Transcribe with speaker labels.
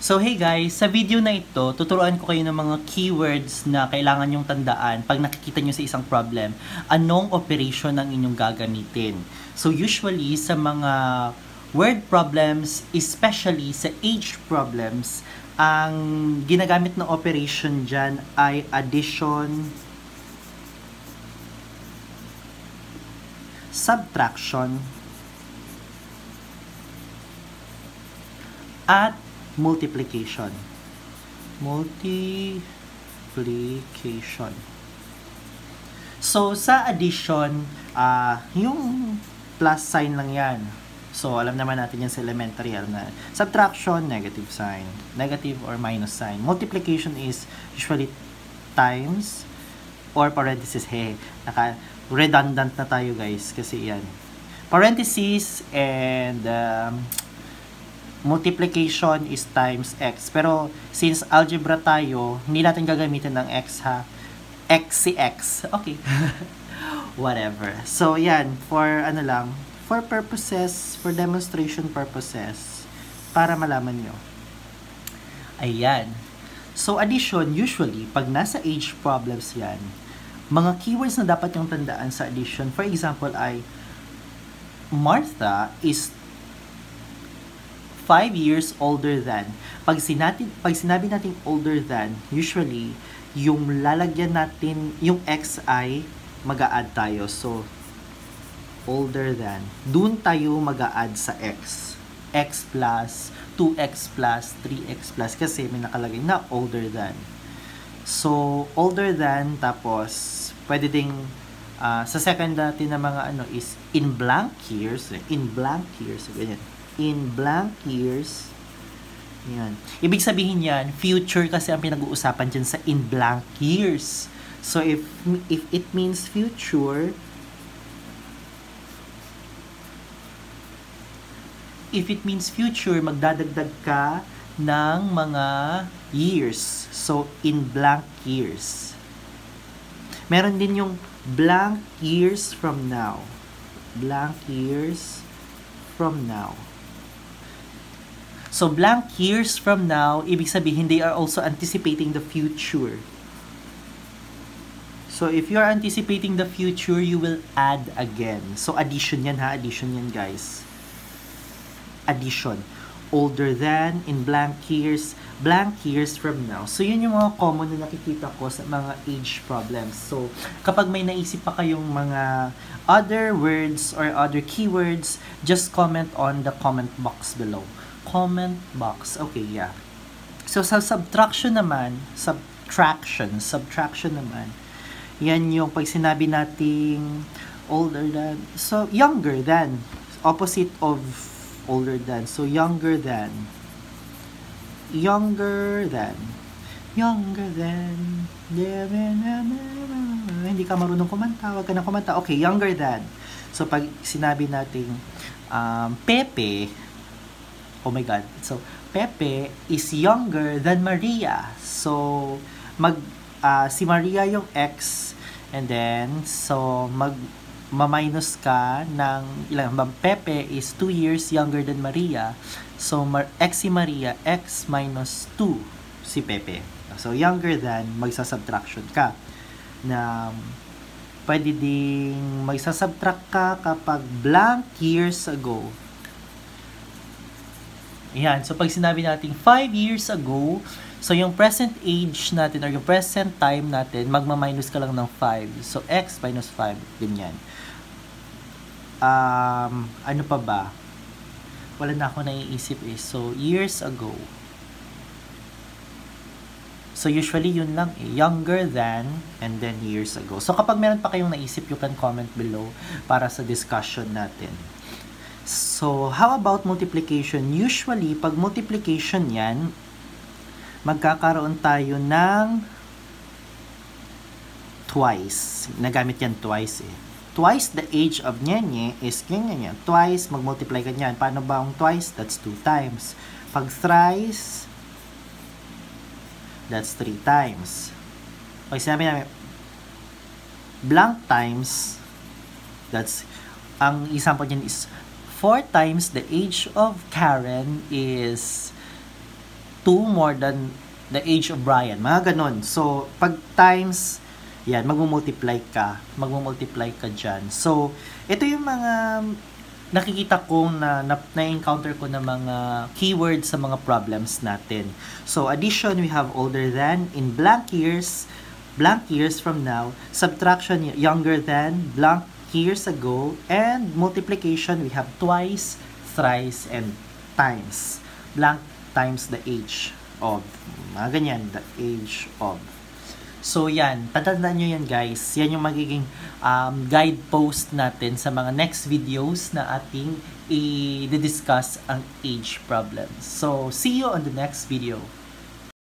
Speaker 1: So hey guys, sa video na ito, tuturuan ko kayo ng mga keywords na kailangan nyong tandaan pag nakikita nyo sa isang problem. Anong operation ang inyong gagamitin? So usually sa mga word problems, especially sa age problems, ang ginagamit na operation dyan ay addition, subtraction, at multiplication. Multiplication. So, sa addition, uh, yung plus sign lang yan. So, alam naman natin yan sa elementary. Alam na. Subtraction, negative sign. Negative or minus sign. Multiplication is usually times or parenthesis. Hey, naka redundant na tayo guys kasi yan. Parenthesis and um, multiplication is times x. Pero, since algebra tayo, hindi natin gagamitin ng x ha. x si x. Okay. Whatever. So, yan. For ano lang, for purposes, for demonstration purposes, para malaman nyo. Ayan. So, addition, usually, pag nasa age problems yan, mga keywords na dapat yung tandaan sa addition, for example, ay Martha is 5 years older than. Pag, sinabi, pag sinabi natin older than, usually, yung lalagyan natin, yung xi, mag-a-add tayo. So, older than. Doon tayo mag-a-add sa x. x plus, 2x plus, 3x plus, kasi may nakalagay na older than. So, older than, tapos, pwede ding, uh, sa second natin na mga ano is, in blank years, in blank years, ganyan in blank years. Yan. Ibig sabihin yan, future kasi ang pinag-uusapan dyan sa in blank years. So, if, if it means future, if it means future, magdadagdag ka ng mga years. So, in blank years. Meron din yung blank years from now. Blank years from now. So, blank years from now, ibig sabihin, they are also anticipating the future. So, if you are anticipating the future, you will add again. So, addition yan ha, addition yan guys. Addition. Older than, in blank years, blank years from now. So, yun yung mga common na nakikita ko sa mga age problems. So, kapag may naisip pa kayong mga other words or other keywords, just comment on the comment box below comment box. Okay, yeah. So, sa subtraction naman, subtraction, subtraction naman, yan yung pag sinabi nating older than, so, younger than, opposite of older than. So, younger than, younger than, younger than, hindi ka marunong kumanta, wag ka na kumanta. Okay, younger than. So, pag sinabi nating um, Pepe, oh my God. So, Pepe is younger than Maria. So, mag, uh, si Maria yung X, and then, so, mag, ma-minus ka ng ilang Pepe is 2 years younger than Maria. So, Mar X si Maria, X minus 2 si Pepe. So, younger than, magsasubtraction ka. Na, pwede ding magsasubtract ka kapag blank years ago Ayan. So, pag sinabi natin 5 years ago, so yung present age natin or yung present time natin, magma-minus ka lang ng 5. So, x minus 5. Ganyan. Um, ano pa ba? Wala na ako naiisip eh. So, years ago. So, usually yun lang eh. Younger than and then years ago. So, kapag meron pa kayong naisip, you can comment below para sa discussion natin. So, how about multiplication? Usually, pag multiplication yan, magkakaroon tayo ng twice. Nagamit yan twice eh. Twice the age of nyenye is ganyan yan. Twice, mag-multiply ka yan. Paano ba ang twice? That's two times. Pag thrice, that's three times. Pag sinabi namin, blank times, that's, ang example niyan is 4 times the age of Karen is 2 more than the age of Brian. Mga ganon. So, pag times, yan, magmumultiply ka. Magmumultiply ka dyan. So, ito yung mga nakikita kong na, na, na-encounter ko na mga keywords sa mga problems natin. So, addition, we have older than. In blank years, blank years from now. Subtraction, younger than. Blank years ago. And multiplication, we have twice, thrice, and times. Blank times the age of. Mga ganyan, the age of. So yan, tatandaan nyo yan guys. Yan yung magiging um, guide post natin sa mga next videos na ating i-discuss ang age problems. So, see you on the next video.